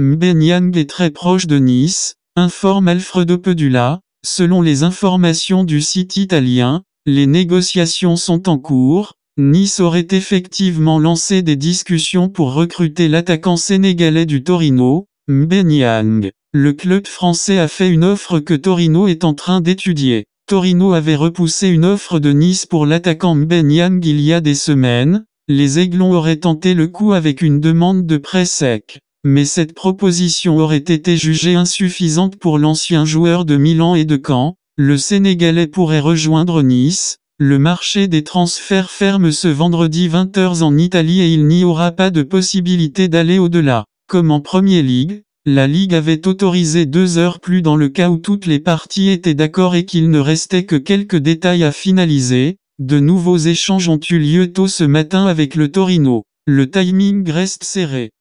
Mbenyang est très proche de Nice, informe Alfredo Pedula. Selon les informations du site italien, les négociations sont en cours. Nice aurait effectivement lancé des discussions pour recruter l'attaquant sénégalais du Torino, Mbenyang. Le club français a fait une offre que Torino est en train d'étudier. Torino avait repoussé une offre de Nice pour l'attaquant Mbenyang il y a des semaines. Les Aiglons auraient tenté le coup avec une demande de prêt sec. Mais cette proposition aurait été jugée insuffisante pour l'ancien joueur de Milan et de Caen. Le Sénégalais pourrait rejoindre Nice. Le marché des transferts ferme ce vendredi 20h en Italie et il n'y aura pas de possibilité d'aller au-delà. Comme en Premier League, la Ligue avait autorisé deux heures plus dans le cas où toutes les parties étaient d'accord et qu'il ne restait que quelques détails à finaliser. De nouveaux échanges ont eu lieu tôt ce matin avec le Torino. Le timing reste serré.